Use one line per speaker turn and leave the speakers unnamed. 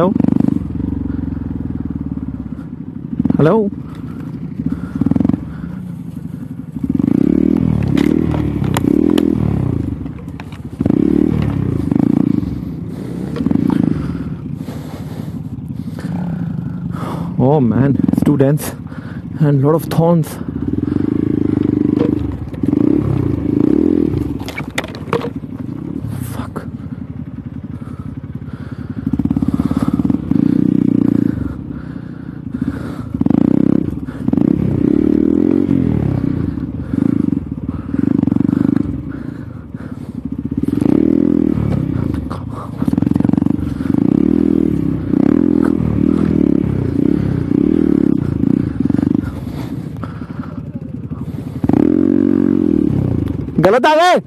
Hello? Hello? Oh man, it's too dense and a lot of thorns. गलत आ गए